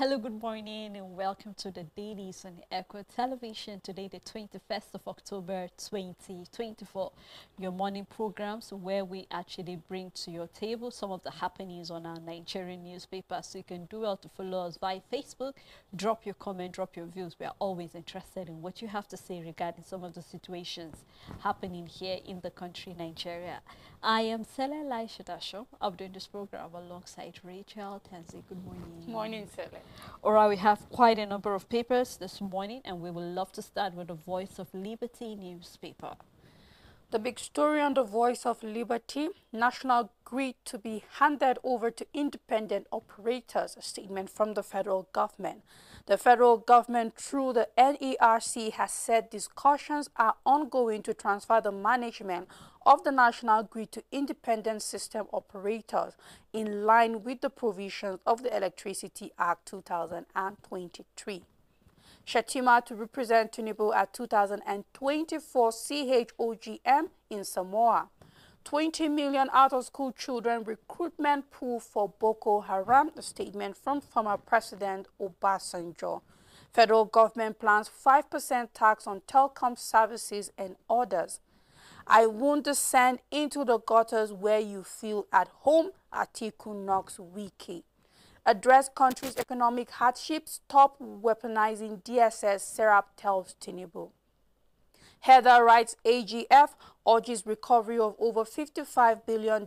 Hello, good morning, welcome to the Dailies on ECWA Television. Today, the 21st of October 2024. Your morning programs where we actually bring to your table some of the happenings on our Nigerian newspaper. So you can do well to follow us via Facebook. Drop your comment, drop your views. We are always interested in what you have to say regarding some of the situations happening here in the country, Nigeria. I am Sele Laishadasho. I'm doing this program alongside Rachel Tenzi. Good morning. Morning, Sele. All right, we have quite a number of papers this morning, and we would love to start with the Voice of Liberty newspaper. The big story on the Voice of Liberty, National Grid to be handed over to independent operators, a statement from the federal government. The federal government, through the NERC, has said discussions are ongoing to transfer the management of the national grid to independent system operators in line with the provisions of the Electricity Act 2023. Shettima to represent Tinubu at 2024 CHOGM in Samoa. 20 million out-of-school children recruitment pool for Boko Haram, a statement from former President Obasanjo. Federal government plans 5% tax on telecom services and others. I won't descend into the gutters where you feel at home, Atiku knocks Wike. Address country's economic hardships, stop weaponizing DSS, Serap tells Tinubu. Heather writes AGF urges recovery of over $55 billion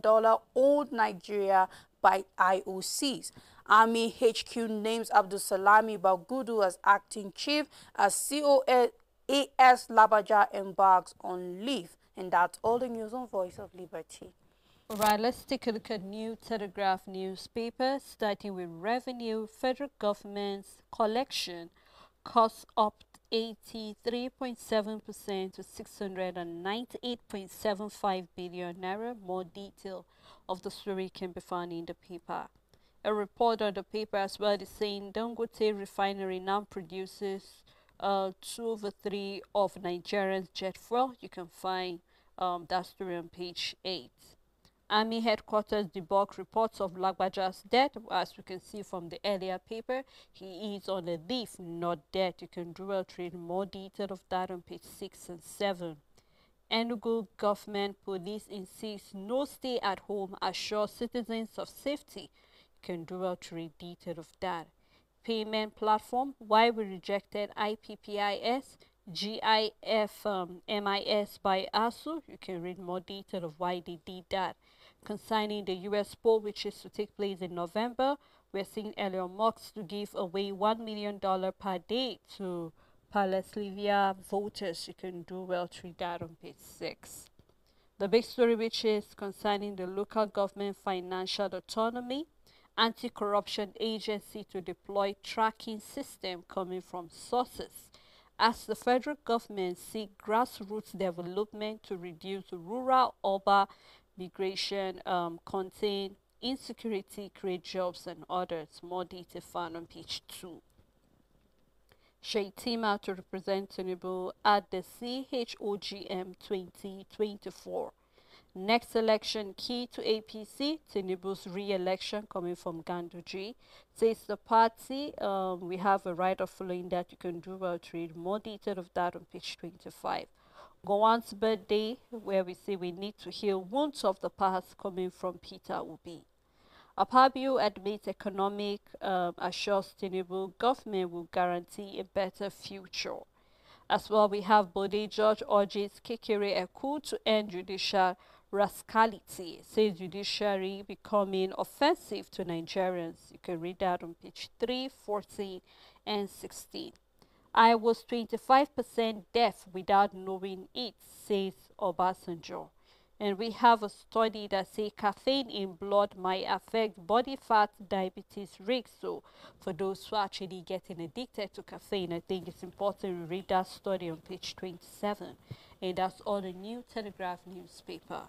old Nigeria by IOCs. Army HQ names Abdul Salami Bagudu as acting chief as COS Lagbaja embarks on leave. And that's all the news on Voice of Liberty. All right, let's take a look at New Telegraph newspaper, starting with revenue. Federal government's collection costs up 83.7% to 698.75 billion naira. More detail of the story can be found in the paper. A report on the paper as well is saying Dangote refinery now produces uh, two over three of Nigerians jet fuel. You can find um, that story on page 8. Army headquarters debunk reports of Lagbaja's death. As we can see from the earlier paper, he is on a leave, not dead. You can well read more detail of that on page 6 and 7. Enugu government police insists no stay at home assure citizens of safety. You can to read detail of that payment platform, why we rejected IPPIS, GIF um, MIS by ASU. You can read more detail of why they did that. Concerning the US poll, which is to take place in November, we're seeing Elon Musk to give away $1 million per day to Pennsylvania voters. You can do well to read that on page 6. The big story which is concerning the local government financial autonomy anti-corruption agency to deploy tracking system coming from sources as the federal government seek grassroots development to reduce rural urban migration, um, contain insecurity, create jobs and others. More detail found on page 2. Shettima to represent Tinubu at the CHOGM 2024. Next election key to APC, Tinubu's re-election coming from Ganduje. Says the party, um, we have a right of following that. You can do well to read more detail of that on page 25. Gowon's birthday, where we say we need to heal wounds of the past coming from Peter Obi. Akpabio admits economic um, assures Tinubu government will guarantee a better future. As well, we have Bode George urges Kekere Ekun to end judicial rascality, says judiciary becoming offensive to Nigerians. You can read that on page 3, 14, and 16. I was 25% deaf without knowing it, says Obasanjo. And we have a study that says caffeine in blood might affect body fat diabetes risk. So for those who are actually getting addicted to caffeine, I think it's important to read that study on page 27. And that's all the New Telegraph newspaper.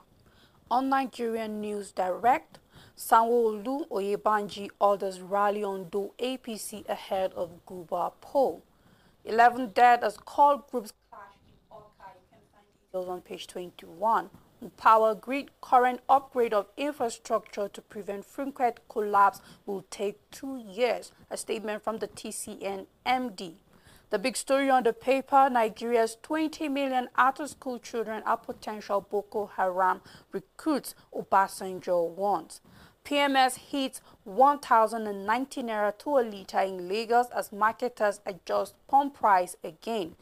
On Nigerian News Direct, Sanwo-Olu Oyebanji orders rally on Do APC ahead of Guba poll. 11 dead as call groups clash in Awka. You can find details on page 21. Power grid current upgrade of infrastructure to prevent frequent collapse will take two years, a statement from the TCN MD. The big story on the paper, Nigeria's 20 million out-of-school children are potential Boko Haram recruits, Obasanjo wants. PMS hits 1,090 naira to a litre in Lagos as marketers adjust pump price again.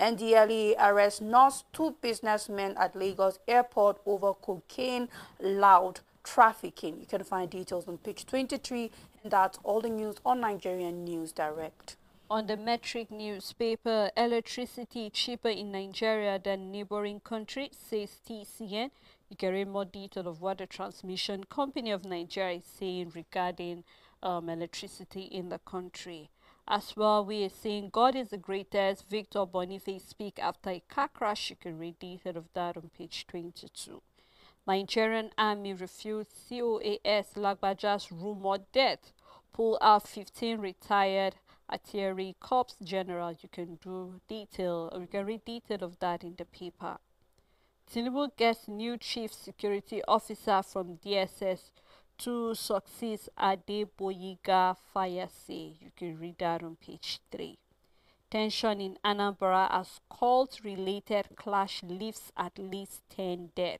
NDLEA arrests not two businessmen at Lagos airport over cocaine loud trafficking. You can find details on page 23 and that's all the news on Nigerian News Direct. On the metric newspaper, electricity cheaper in Nigeria than neighboring countries, says TCN. You can read more detail of what the transmission company of Nigeria is saying regarding um, electricity in the country. As well, we are seeing God is the greatest. Victor Boniface speak after a car crash. You can read detail of that on page 22. Nigerian army refused COAS Lagbaja's rumored death. Pull out 15 retired artillery corps general. You can do detail, you can read detail of that in the paper. Tinubu gets new chief security officer from DSS to succeed Adeboyiga Fayase. You can read that on page 3. Tension in Anambra as cult-related clash leaves at least 10 dead.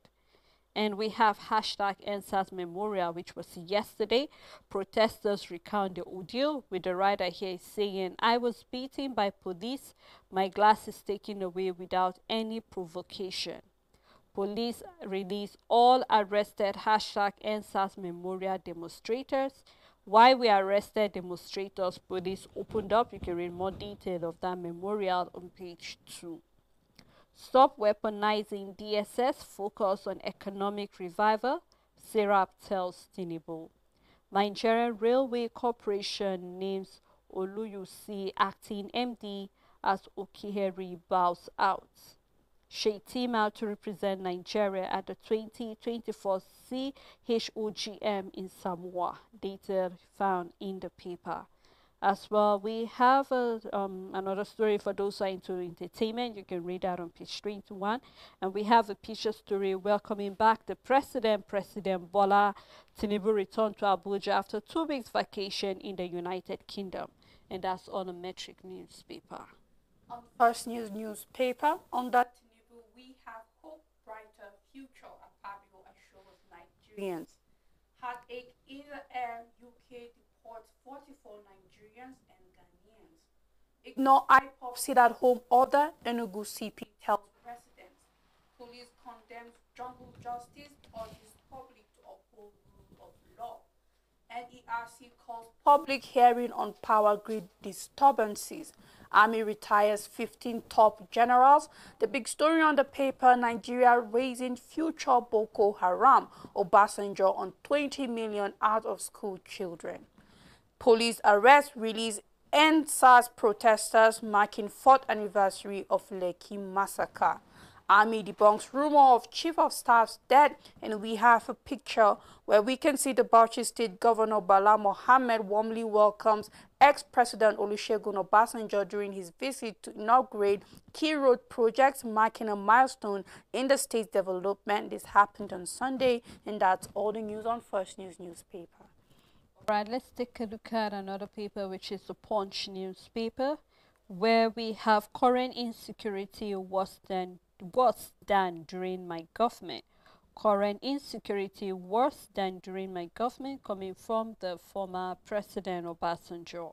And we have hashtag EndSARS Memorial, which was yesterday. Protesters recount the ordeal with the writer here saying, I was beaten by police. My glasses taken away without any provocation. Police release all arrested hashtag EndSARS Memorial demonstrators. Why we arrested demonstrators, police opened up. You can read more detail of that memorial on page 2. Stop weaponizing DSS, focus on economic revival, Serap tells Tinubu. Nigerian Railway Corporation names Oluyusi acting MD as Okiheri bows out. Shettima to represent Nigeria at the 2024 CHOGM in Samoa, data found in the paper. As well, we have a, um, another story for those who are into entertainment. You can read that on page 21. And we have a picture story welcoming back the president, President Bola Tinubu returned to Abuja after two weeks vacation in the United Kingdom. And that's on a metric newspaper. On First News newspaper, on that we have hope brighter future, Akpabio assures Nigerians. Heartache Either Air UK deports 44 Nigerians and Ghanaians. Ignore IPOB sit-at-home order, Enugu CP tells president. Police condemns jungle justice, urges public to uphold rule of law. NERC calls public hearing on power grid disturbances. Army retires 15 top generals. The big story on the paper, Nigeria raising future Boko Haram. Obasanjo on 20 million out of school children. Police arrest, release EndSARS protesters marking 4th anniversary of Lekki massacre. Army debunks rumor of chief of staff's death and we have a picture where we can see the Bauchi State Governor Bala Mohammed warmly welcomes ex-President Olusegun Obasanjo during his visit to inaugurate key road projects marking a milestone in the state's development. This happened on Sunday and that's all the news on First News newspaper. Right, let's take a look at another paper which is the Punch newspaper where we have current insecurity worse than worse than during my government. Current insecurity worse than during my government coming from the former President Obasanjo.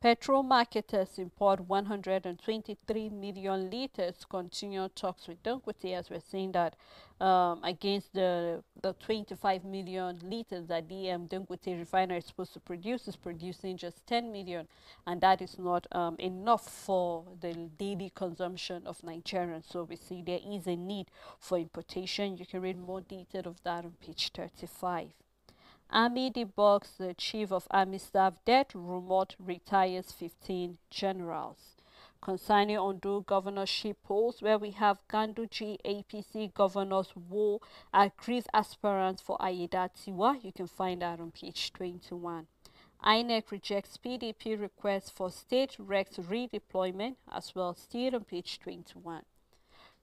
Petrol marketers import 123 million liters. Continue talks with Dangote as we're seeing that um, against the the 25 million liters that DM Dangote refinery is supposed to produce is producing just 10 million, and that is not um, enough for the daily consumption of Nigerians. So we see there is a need for importation. You can read more detail of that on page 35. Army debunks the Chief of Army Staff death rumored retires 15 generals. Concerning Ondo governorship polls, where we have Ganduje APC governors war agrees aspirants for Aiyedatiwa. You can find that on page 21. INEC rejects PDP request for state rex redeployment as well, still on page 21.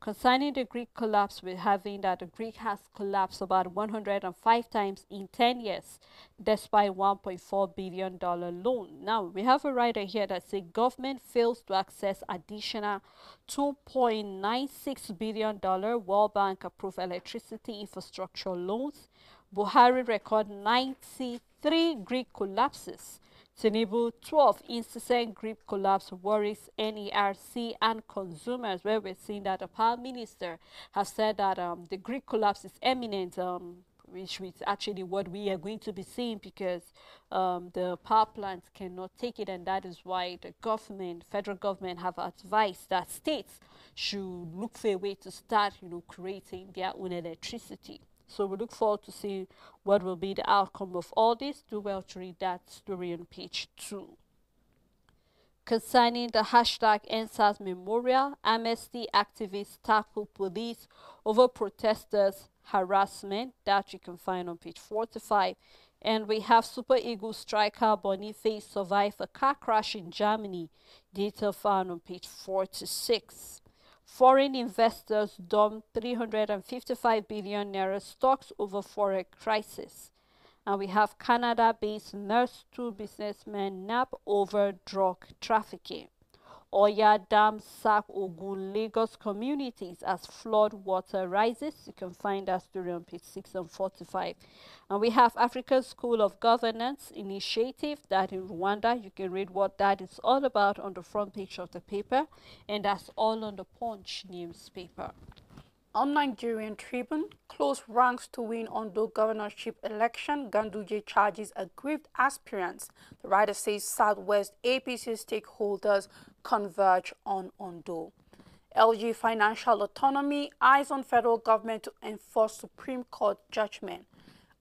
Concerning the grid collapse, we're having that the grid has collapsed about 105 times in 10 years, despite $1.4 billion loan. Now, we have a writer here that says government fails to access additional $2.96 billion World Bank approved electricity infrastructure loans. Buhari record 93 grid collapses Tinubu 12 incessant grid collapse worries NERC and consumers where we're seeing that the power minister has said that um, the grid collapse is imminent um, which is actually what we are going to be seeing because um, the power plants cannot take it and that is why the government, federal government have advised that states should look for a way to start, you know, creating their own electricity. So we look forward to see what will be the outcome of all this. Do well to read that story on page 2. Concerning the hashtag EndSARS Memorial, Amnesty activists tackle police over protesters' harassment. That you can find on page 45. And we have Super Eagles striker Boniface survive a car crash in Germany. Detail found on page 46. Foreign investors dump 355 billion naira stocks over forex crisis. And we have Canada-based nurse two businessman nab over drug trafficking. Oyan Dam sack Ogun Lagos communities as flood water rises. You can find that story on page 6 and 45. And we have African School of Governance initiative that in Rwanda. You can read what that is all about on the front page of the paper. And that's all on the Punch newspaper. On Nigerian Tribune, close ranks to win Ondo governorship election, Ganduje charges aggrieved aspirants. The writer says Southwest APC stakeholders converge on Ondo. LG Financial Autonomy eyes on federal government to enforce Supreme Court judgment.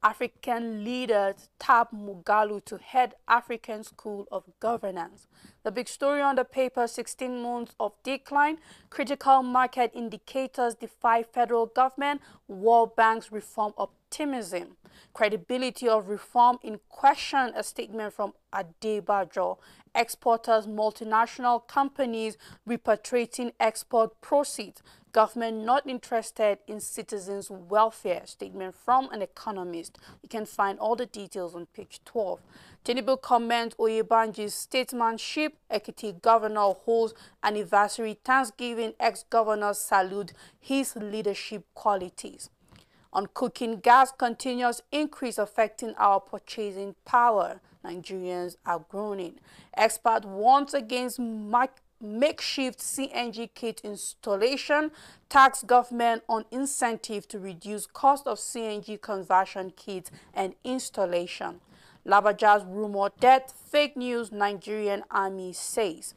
African leaders tap Moghalu to head African School of Governance. The big story on the paper, 16 months of decline, critical market indicators defy federal government, World Bank's reform optimism. Credibility of reform in question, a statement from Adebajo. Exporters, multinational companies repatriating export proceeds government not interested in citizens' welfare statement from an economist. You can find all the details on page 12. Tinubu comments Oyebanji's statesmanship. Ekiti governor holds anniversary Thanksgiving. Ex-governor salute his leadership qualities. On cooking gas, continuous increase affecting our purchasing power. Nigerians are groaning. Expert warns against makeshift CNG kit installation, tax government on incentive to reduce cost of CNG conversion kits and installation. Lagbaja's rumor death, fake news, Nigerian army says.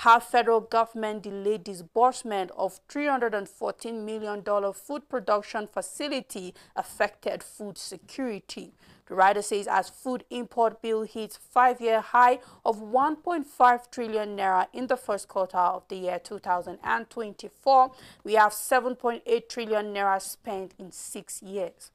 How federal government delayed disbursement of $314 million food production facility affected food security. The writer says as food import bill hits five-year high of 1.5 trillion naira in the first quarter of the year 2024, we have 7.8 trillion naira spent in six years.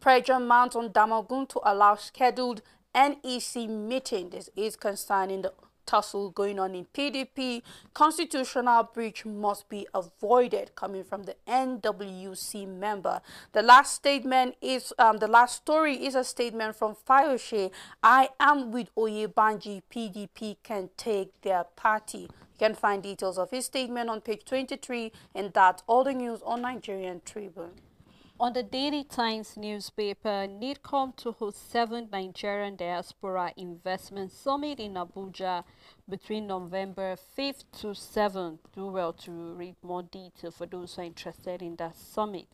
Pressure mounts on Damagum to allow scheduled NEC meeting. This is concerning the tussle going on in PDP, constitutional breach must be avoided coming from the NWC member. The last statement is, um, the last story is a statement from Fayose. I am with Oyebanji. PDP can take their party. You can find details of his statement on page 23 and that all the news on Nigerian Tribune. On the Daily Times newspaper, NIDCOM to host seventh Nigerian Diaspora Investment Summit in Abuja between November 5th to 7th. Do well to read more detail for those who are interested in that summit.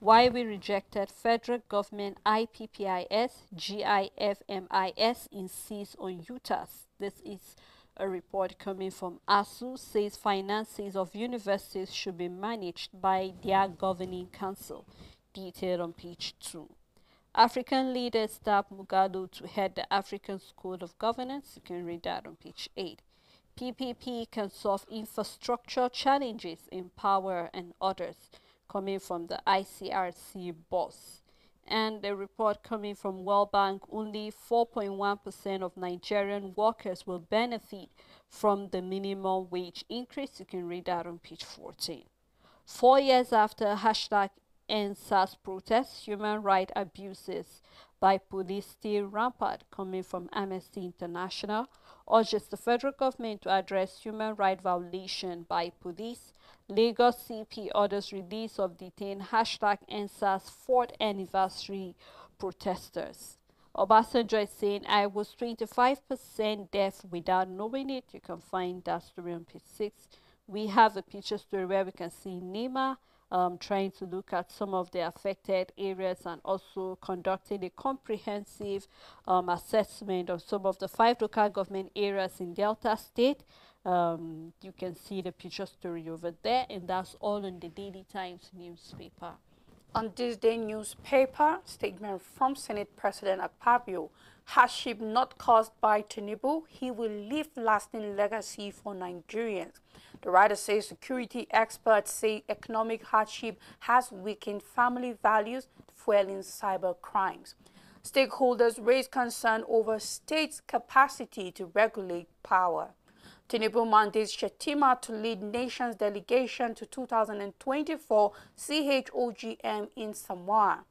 Why we rejected federal government IPPIS, GIFMIS insists on UTAS. This is a report coming from ASU says finances of universities should be managed by their governing council detailed on page 2. African leaders tap Moghalu to head the African School of Governance. You can read that on page 8. PPP can solve infrastructure challenges in power and others coming from the ICRC boss. And the report coming from World Bank, only 4.1% of Nigerian workers will benefit from the minimum wage increase. You can read that on page 14. Four years after hashtag EndSARS protests, human rights abuses by police still rampant coming from Amnesty International urges the federal government to address human rights violation by police. Lagos CP orders release of detained hashtag EndSARS fourth anniversary protesters. Obasanjo is saying I was 25% deaf without knowing it. You can find that story on page 6. We have a picture story where we can see NEMA um, trying to look at some of the affected areas and also conducting a comprehensive um, assessment of some of the five local government areas in Delta State. Um, you can see the picture story over there and that's all in the Daily Times newspaper. On this day newspaper, statement from Senate President Akpabio, hardship not caused by Tinubu, he will leave lasting legacy for Nigerians. The writer says security experts say economic hardship has weakened family values, fueling cyber crimes. Stakeholders raise concern over states' capacity to regulate power. Tinubu mandates Shettima to lead nation's delegation to 2024 CHOGM in Samoa.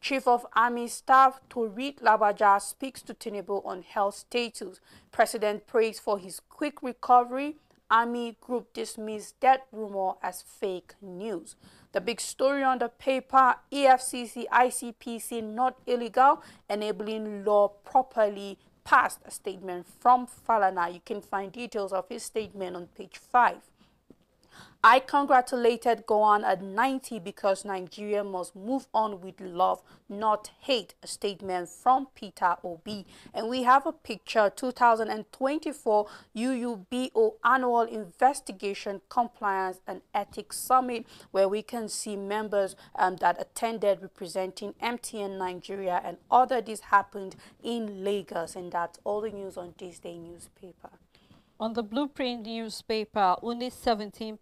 Chief of Army Staff Taoreed Lagbaja speaks to Tinubu on health status. President prays for his quick recovery Army group dismissed that rumor as fake news. The big story on the paper, EFCC, ICPC not illegal, enabling law properly passed a statement from Falana. You can find details of his statement on page 5. I congratulated Gowon at 90 because Nigeria must move on with love, not hate, a statement from Peter Obi. And we have a picture, 2024 UUBO Annual Investigation Compliance and Ethics Summit, where we can see members um, that attended representing MTN Nigeria and other this happened in Lagos. And that's all the news on this day newspaper. On the Blueprint newspaper, only 17%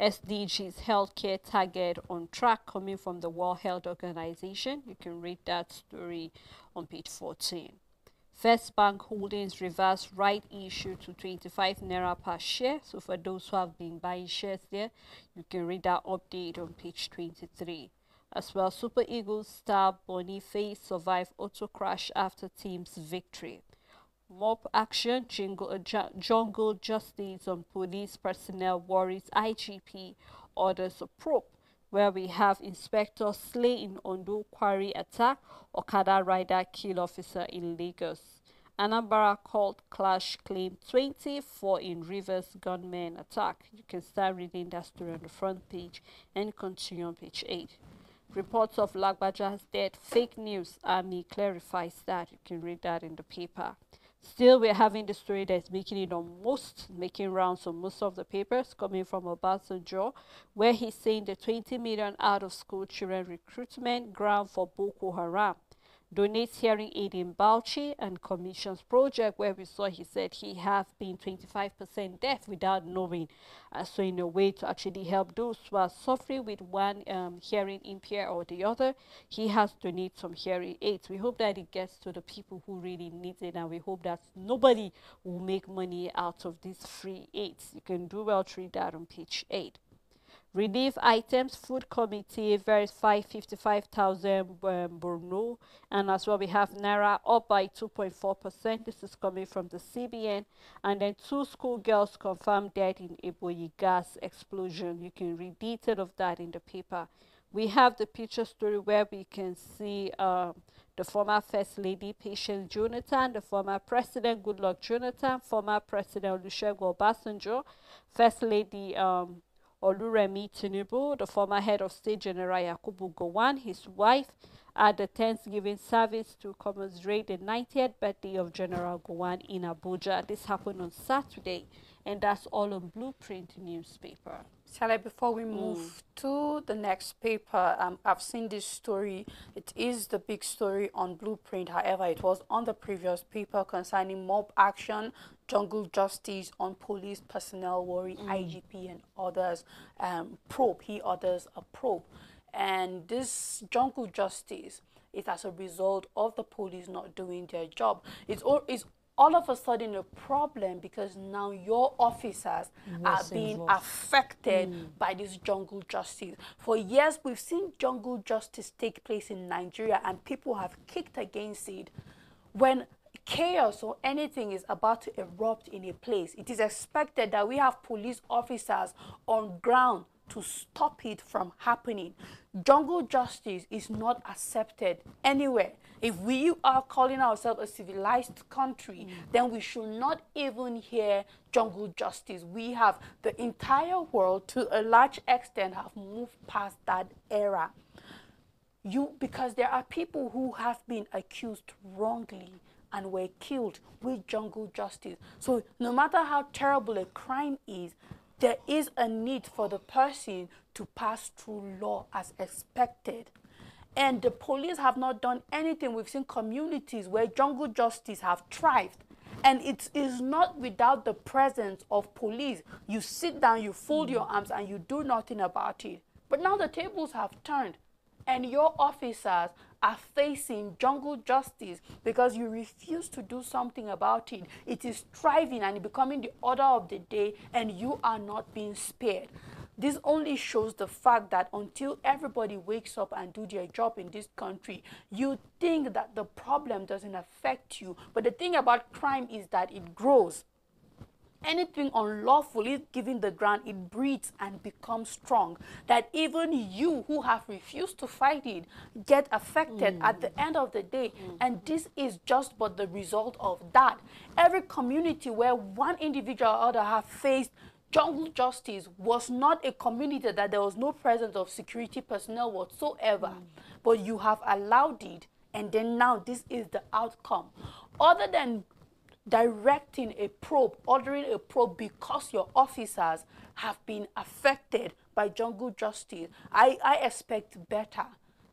SDGs healthcare target on track coming from the World Health Organization. You can read that story on page 14. First Bank Holdings reverse right issue to 25 naira per share. So for those who have been buying shares there, you can read that update on page 23. As well, Super Eagles star Boniface survived auto crash after team's victory mob action, jungle, uh, jungle justice on police personnel worries IGP orders a probe where we have inspector slain Ondo quarry attack, Okada rider kill officer in Lagos. Anambra called clash claim 24 in Rivers gunmen attack. You can start reading that story on the front page and continue on page 8. Reports of Lagbaja's death, fake news, Army clarifies that. You can read that in the paper. Still, we're having the story that's making it on most, making rounds on most of the papers coming from Obasanjo, where he's saying the 20 million out of school children recruitment ground for Boko Haram donates hearing aid in Bauchi and commissions project where we saw he said he have been 25% deaf without knowing. Uh, so in a way to actually help those who are suffering with one um, hearing impair or the other, he has to need some hearing aids. We hope that it gets to the people who really need it and we hope that nobody will make money out of these free aids. You can do well to read that on page 8. Relief items, food committee verified 55,000 um, Borno. And as well, we have Naira up by 2.4%. This is coming from the CBN. And then two schoolgirls confirmed dead in Ebonyi gas explosion. You can read detail of that in the paper. We have the picture story where we can see uh, the former First Lady Patience Jonathan, the former President Goodluck Jonathan, former President Olusegun Obasanjo, First Lady um, Oluremi Tinubu, the former head of state General Yakubu Gowon, his wife, at the Thanksgiving service to commemorate the 90th birthday of General Gowon in Abuja. This happened on Saturday, and that's all on Blueprint newspaper. Shall I, before we move mm. to the next paper, um, I've seen this story. It is the big story on Blueprint. However, it was on the previous paper concerning mob action, jungle justice on police personnel worry, mm. IGP and others. Um, probe, he orders a probe. And this jungle justice is as a result of the police not doing their job. It's, all, it's all of a sudden a problem because now your officers are being involved. affected mm. by this jungle justice. For years, we've seen jungle justice take place in Nigeria and people have kicked against it. When chaos or anything is about to erupt in a place, it is expected that we have police officers on ground to stop it from happening. Jungle justice is not accepted anywhere. If we are calling ourselves a civilized country, mm. then we should not even hear jungle justice. We have the entire world to a large extent have moved past that era. You because there are people who have been accused wrongly and were killed with jungle justice. So no matter how terrible a crime is, there is a need for the person to pass through law as expected. And the police have not done anything. We've seen communities where jungle justice have thrived. And it is not without the presence of police. You sit down, you fold your arms, and you do nothing about it. But now the tables have turned, and your officers are facing jungle justice because you refuse to do something about it. It is thriving and becoming the order of the day, and you are not being spared. This only shows the fact that until everybody wakes up and do their job in this country, you think that the problem doesn't affect you. But the thing about crime is that it grows anything unlawful is given the ground, it breeds and becomes strong. That even you who have refused to fight it get affected mm. at the end of the day. Mm. And this is just but the result of that. Every community where one individual or other have faced jungle justice was not a community that there was no presence of security personnel whatsoever. Mm. But you have allowed it and then now this is the outcome. Other than directing a probe, ordering a probe because your officers have been affected by jungle justice. I, I expect better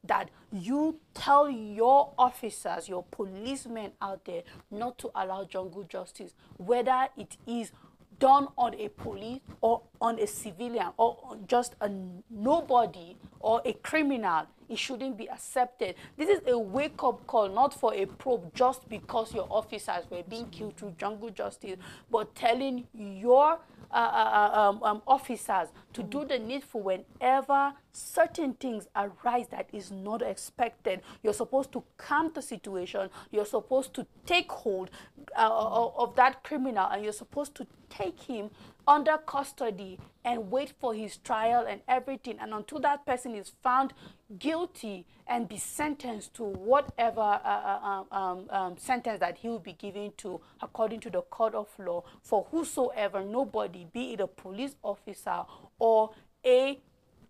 that you tell your officers, your policemen out there, not to allow jungle justice, whether it is done on a police or on a civilian or just a nobody or a criminal, it shouldn't be accepted. This is a wake-up call, not for a probe just because your officers were being killed through jungle justice, but telling your uh, uh, uh, um, um, officers to do the needful whenever certain things arise that is not expected. You're supposed to calm the situation. You're supposed to take hold uh, of that criminal and you're supposed to take him under custody and wait for his trial and everything. And until that person is found guilty and be sentenced to whatever uh, uh, um, um, um, sentence that he will be given to according to the court of law for whosoever, nobody, be it a police officer or a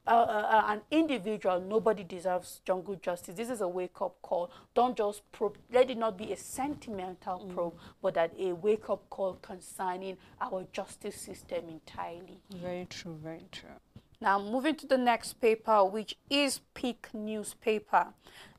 uh, uh, uh, an individual, nobody deserves jungle justice. This is a wake-up call. Don't just probe. Let it not be a sentimental mm. probe, but that a wake-up call concerning our justice system entirely. Very true, very true. Now, moving to the next paper, which is Peak newspaper.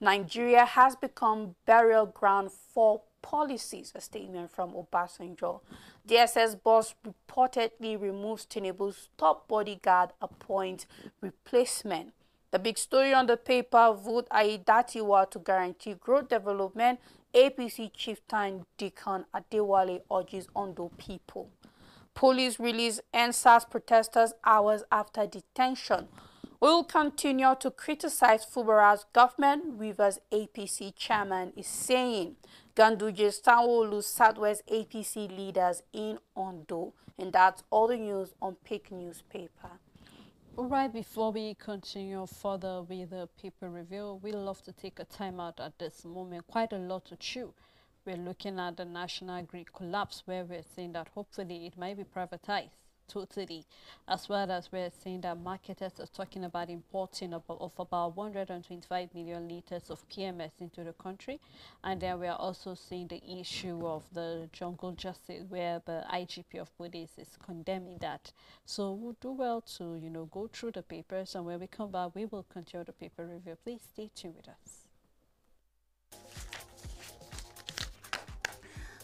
Nigeria has become burial ground for policies, a statement from Obasanjo. DSS boss reportedly removes Tinubu's top bodyguard, appoint replacement. The big story on the paper, vote Aiyedatiwa to guarantee growth development. APC chieftain Deacon Adewale urges Ondo people. Police release EndSARS protesters hours after detention. We will continue to criticize Fubara's government, Rivers APC chairman is saying. Ganduje Sanwo-Olu Southwest APC leaders in Ondo. And that's all the news on Peak newspaper. Right before we continue further with the paper review, we love to take a time out at this moment. Quite a lot to chew we're looking at the national grid collapse where we're saying that hopefully it might be privatized totally as well as we're seeing that marketers are talking about importing of, of about 125 million liters of PMS into the country. And then we are also seeing the issue of the jungle justice where the IGP of police is condemning that. So we'll do well to you know go through the papers and when we come back we will continue the paper review. Please stay tuned with us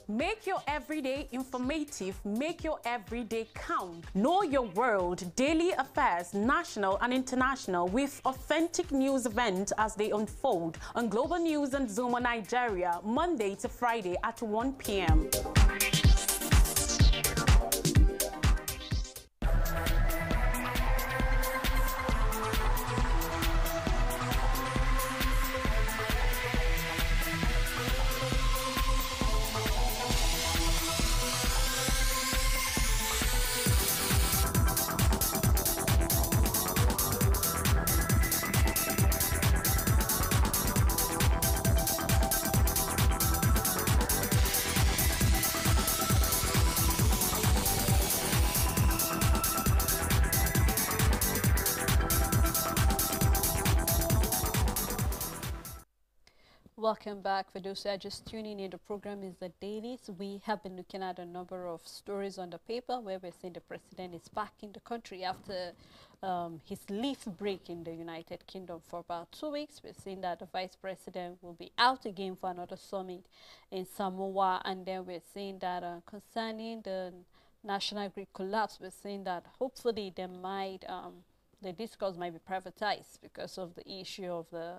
Make your everyday informative, make your everyday count. Know your world, daily affairs, national and international with authentic news events as they unfold on Global News and Zuma Nigeria, Monday to Friday at 1 p.m. Welcome back. For those who are just tuning in, the program is the Dailies. We have been looking at a number of stories on the paper where we're saying the president is back in the country after um, his leave break in the United Kingdom for about two weeks. We're seeing that the vice president will be out again for another summit in Samoa. And then we're seeing that uh, concerning the national grid collapse, we're seeing that hopefully they might, um, the discourse might be privatized because of the issue of the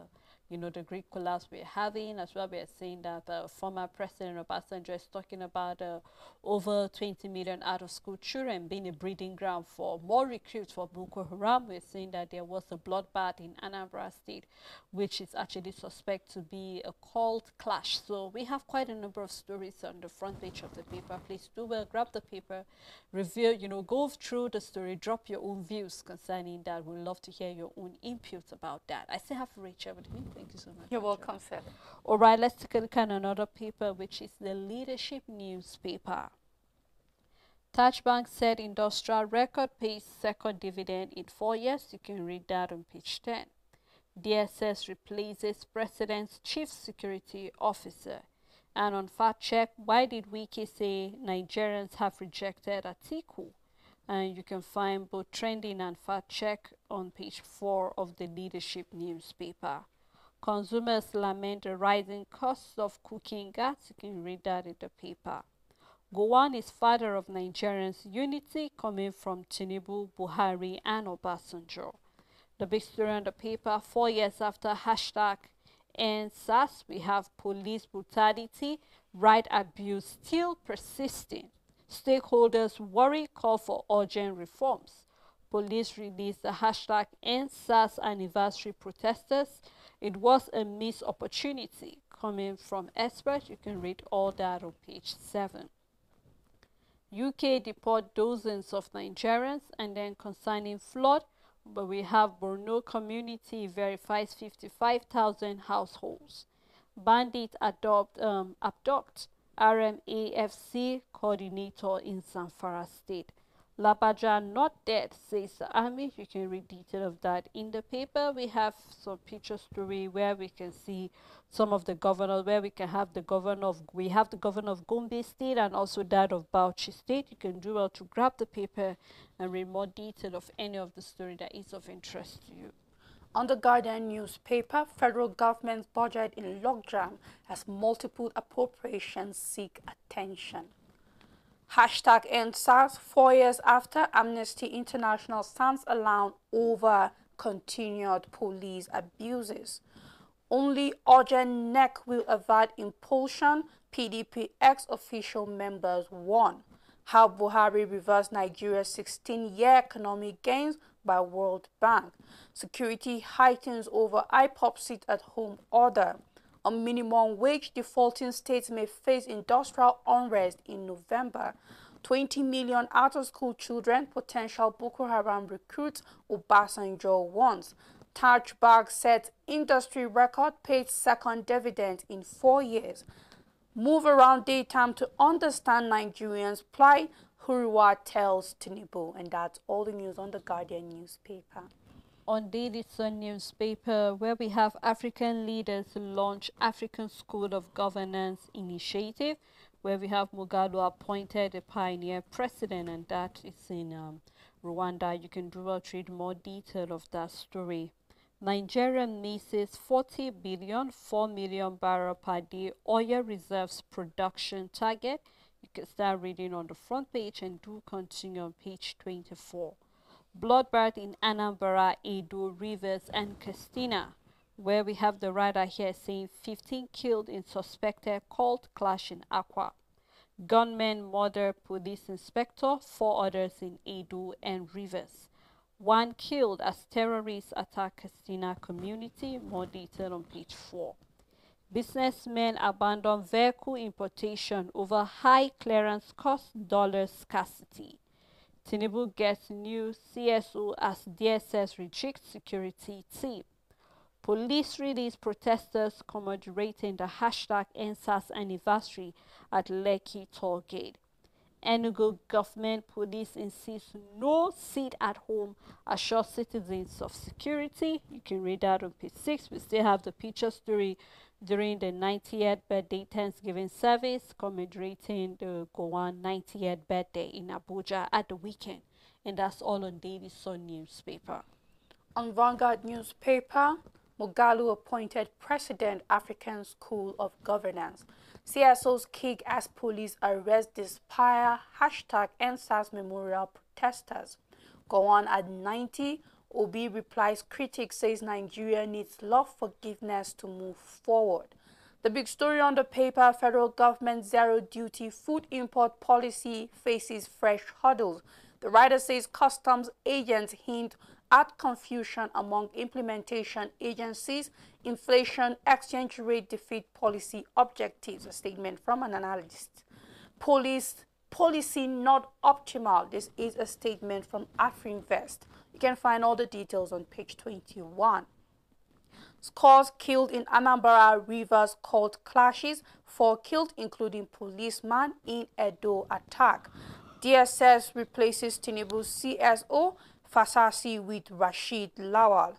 you know, the grid collapse we're having, as well we're seeing that the former President Obasanjo is talking about uh, over 20 million out-of-school children being a breeding ground for more recruits for Boko Haram. We're seeing that there was a bloodbath in Anambra State, which is actually suspect to be a cult clash. So we have quite a number of stories on the front page of the paper. Please do well, grab the paper, review, you know, go through the story, drop your own views concerning that. We'd love to hear your own inputs about that. I still have Rachel with me. Thank you so much. You're welcome, sir. All right, let's take a look at another paper, which is the Leadership newspaper. Taj Bank said industrial record pays second dividend in four years. You can read that on page 10. DSS replaces President's Chief Security Officer. And on fact check, why did Wike say Nigerians have rejected Atiku? And you can find both trending and fact check on page 4 of the Leadership newspaper. Consumers lament the rising costs of cooking gas. You can read that in the paper. Gowon is father of Nigerians' unity coming from Tinubu, Buhari, and Obasanjo. The big story on the paper, four years after hashtag EndSARS, we have police brutality, right abuse still persisting. Stakeholders worry call for urgent reforms. Police released the hashtag EndSARS anniversary protesters it was a missed opportunity coming from experts. You can read all that on page 7. UK deport dozens of Nigerians and then concerning flood, but we have Borno community verifies 55,000 households. Bandit adopt, um, abduct RMAFC coordinator in Zamfara state. Lagbaja not dead, says the army. You can read detail of that in the paper. We have some picture story where we can see some of the governors, where we can have the governor of, we have the governor of Gombe State and also that of Bauchi State. You can do well to grab the paper and read more detail of any of the story that is of interest to you. On the Guardian newspaper, federal government's budget in logjam as multiple appropriations seek attention. Hashtag EndSARS, four years after Amnesty International stands alone over continued police abuses. Only urgent NEC will avoid impulsion, PDP ex-official members warn. How Buhari reversed Nigeria's 16-year economic gains by World Bank. Security heightens over IPOB seat at home order. On minimum wage, defaulting states may face industrial unrest in November. 20 million out-of-school children, potential Boko Haram recruits, Obasanjo wants. Bank sets industry record paid second dividend in four years. Move around daytime to understand Nigerians' plight, Huriwa tells Tinubu. And that's all the news on the Guardian newspaper on Daily Sun newspaper where we have African leaders launch African School of Governance initiative where we have Moghalu appointed a pioneer president and that is in um, Rwanda. You can draw out read more detail of that story. Nigeria misses 40 billion, 4 million barrel per day oil reserves production target. You can start reading on the front page and do continue on page 24 bloodbath in Anambra, Edo, Rivers, and Katsina, where we have the writer here saying 15 killed in suspected cult clash in Awka. Gunmen murder police inspector, four others in Edo and Rivers. One killed as terrorists attack Katsina community. More detail on page 4. Businessmen abandon vehicle importation over high clearance cost dollar scarcity. Tinubu gets new CSO as DSS rejects security team. Police release protesters commemorating the hashtag EndSARS anniversary at Lekki Tollgate. Enugu government police insists no sit at home assure citizens of security. You can read that on page 6. We still have the picture story during the 90th birthday Thanksgiving service commemorating the Gowon 90th birthday in Abuja at the weekend. And that's all on Daily Sun newspaper. On Vanguard newspaper, Moghalu appointed President African School of Governance. CSO's kick as police arrest Despire hashtag EndSARS Memorial protesters. Gowon at 90, Obi replies critics says Nigeria needs love forgiveness to move forward. The big story on the paper, federal government zero duty food import policy faces fresh hurdles. The writer says customs agents hint at confusion among implementation agencies, inflation, exchange rate defeat policy objectives, a statement from an analyst. Police policy not optimal. This is a statement from Afrinvest. You can find all the details on page 21. Scores killed in Anambra Rivers court clashes. Four killed, including policeman in Edo attack. DSS replaces Tinubu's CSO Fasasi with Rashid Lawal.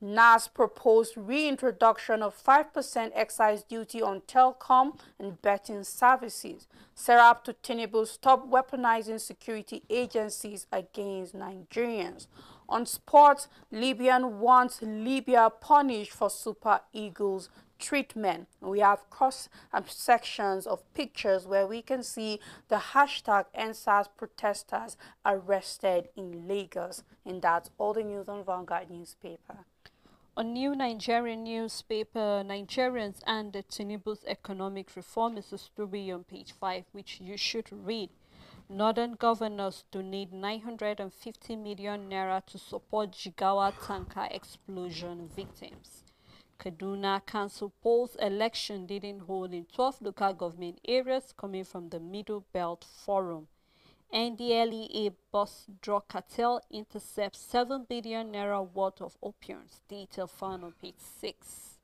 NAS proposed reintroduction of 5% excise duty on telecom and betting services. Serap to Tinubu stop weaponizing security agencies against Nigerians. On sports, Libyan wants Libya punished for Super Eagles treatment. We have cross um, sections of pictures where we can see the hashtag EndSARS protesters arrested in Lagos. And that's all the news on Vanguard newspaper. On New Nigerian newspaper, Nigerians and the Tinubu's economic reform is a story on page 5, which you should read. Northern governors donate 950 million naira to support Jigawa tanker explosion victims. Kaduna Council polls election didn't hold in 12 local government areas coming from the Middle Belt Forum. NDLEA bus drug cartel intercepts 7 billion naira worth of opiums. Detail found on page 6.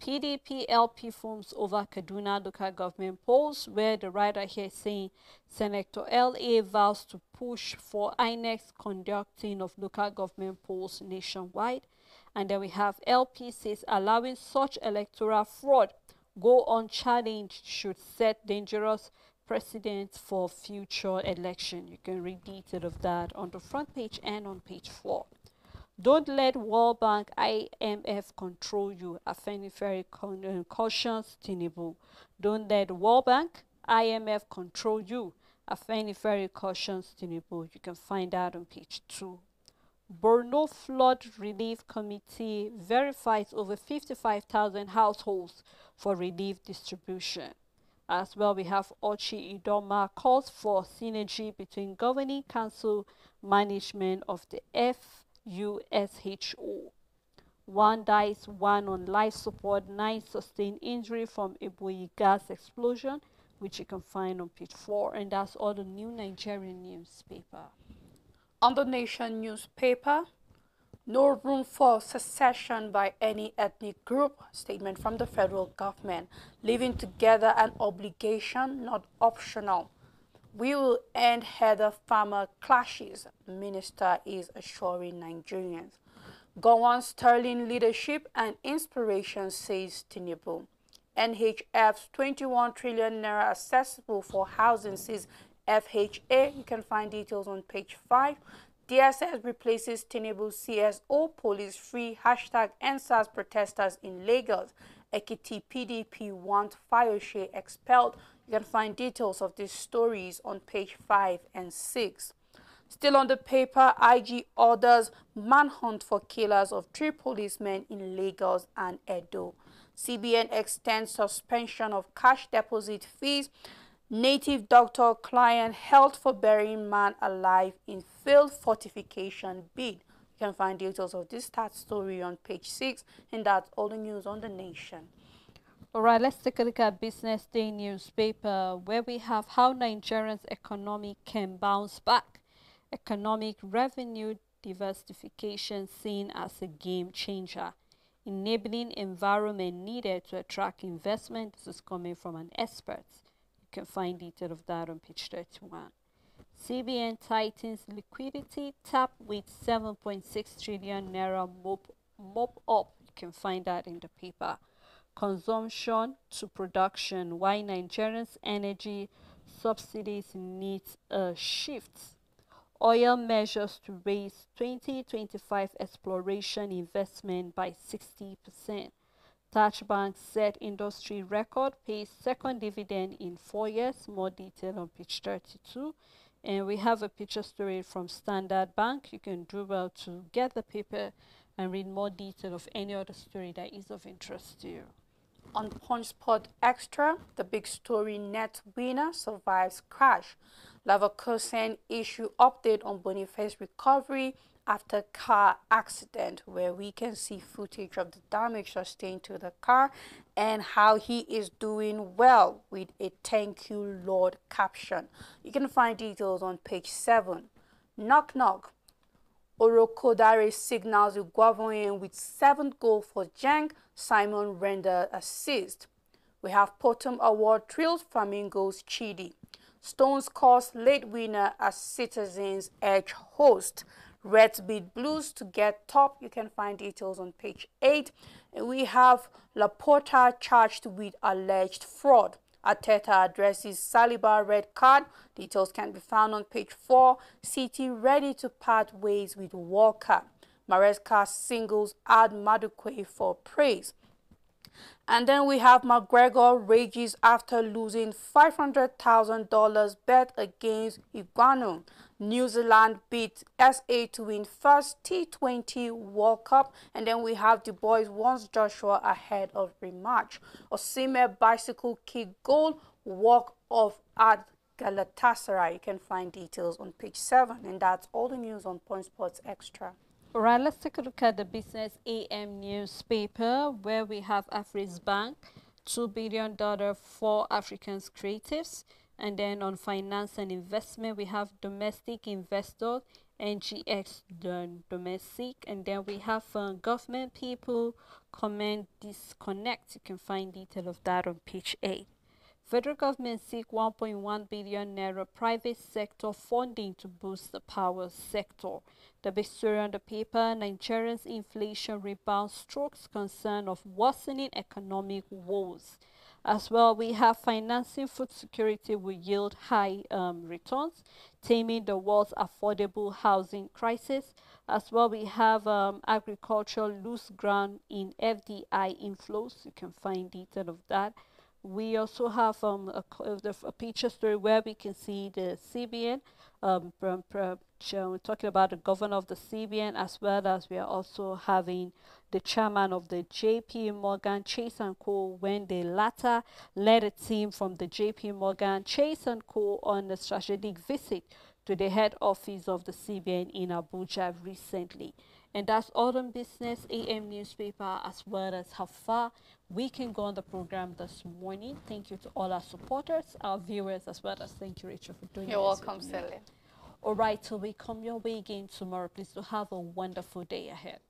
PDP LP forms over Kaduna local government polls where the writer here saying Senator LA vows to push for INEC's conducting of local government polls nationwide and then we have LPCs allowing such electoral fraud go unchallenged should set dangerous precedents for future election. You can read detail of that on the front page and on page 4. Don't let World Bank IMF control you. Afenifere uh, cautions Tinubu. Don't let World Bank IMF control you. Afenifere cautions Tinubu. You can find that on page 2. Borno Flood Relief Committee verifies over 55,000 households for relief distribution. As well, we have Ochi Idoma calls for synergy between governing council management of the FUSHO. One dies, one on life support, nine sustained injury from Ebonyi gas explosion, which you can find on page 4. And that's all the new Nigerian newspaper. On the Nation newspaper, no room for secession by any ethnic group. Statement from the federal government. Living together an obligation, not optional. We will end herder-farmer clashes, minister is assuring Nigerians. Gowon sterling leadership and inspiration, says Tinubu. NHF's 21 trillion naira accessible for housing, says FHA. You can find details on page 5. DSS replaces Tinubu CSO police free hashtag EndSARS protesters in Lagos. Ekiti PDP want Fayose expelled. You can find details of these stories on page 5 and 6. Still on the paper, IG orders manhunt for killers of three policemen in Lagos and Edo. CBN extends suspension of cash deposit fees Native doctor client held for burying man alive in failed fortification bid. You can find details of this stat story on page 6 and that's all the news on the nation. All right, let's take a look at Business Day newspaper where we have how Nigeria's economy can bounce back. Economic revenue diversification seen as a game changer. Enabling environment needed to attract investment. This is coming from an expert. Can find detail of that on page 31. CBN tightens liquidity tap with 7.6 trillion naira mop, mop up. You can find that in the paper. consumption to production, why Nigerians' energy subsidies need a shift. Oil measures to raise 2025 exploration investment by 60%. Taj Bank set industry record, pays second dividend in four years. More detail on page 32. And we have a picture story from Standard Bank. You can do well to get the paper and read more detail of any other story that is of interest to you. On Punchspot Extra, the big story net winner survives crash. Leverkusen issue update on Boniface recovery after car accident where we can see footage of the damage sustained to the car and how he is doing well with a thank you lord caption you can find details on page 7 knock knock Arokodare signals Eguavoen with seventh goal for Genk. Simon render assist. We have Potom Award Trills Flamingos Chidi. Stones Coast late winner as Citizens Edge host. Reds beat Blues to get top. You can find details on page 8. We have Laporta charged with alleged fraud. Arteta addresses Saliba red card. Details can be found on page 4. City ready to part ways with Walker. Maresca singles add Madueke for praise. And then we have McGregor rages after losing $500,000 bet against Ngannou. New Zealand beat SA to win first T20 World Cup. And then we have the boys once Joshua ahead of rematch. Osimhen bicycle kick goal, walk off at Galatasaray. You can find details on page 7. And that's all the news on Point Sports Extra. Right, let's take a look at the Business AM newspaper where we have Afreximbank, $2 billion for Africans creatives. And then on finance and investment, we have domestic investors, NGX domestic. And then we have uh, government people, comment disconnect. You can find detail of that on page 8. Federal government seek 1.1 billion naira private sector funding to boost the power sector. The big story on the paper, Nigeria's inflation rebound strokes concern of worsening economic woes. As well, we have financing food security will yield high um, returns, taming the world's affordable housing crisis. As well, we have um, agriculture loose ground in FDI inflows. You can find detail of that. We also have um, a, a picture story where we can see the CBN. Um, we're talking about the governor of the CBN as well as we are also having the chairman of the JP Morgan Chase and Co. when the latter led a team from the JP Morgan Chase and Co. on a strategic visit to the head office of the CBN in Abuja recently. And that's Autumn Business AM newspaper as well as how far we can go on the program this morning. Thank you to all our supporters, our viewers, as well as thank you, Rachel, for doing You're this. You're welcome, Sally. All right, So we come your way again tomorrow, please do have a wonderful day ahead.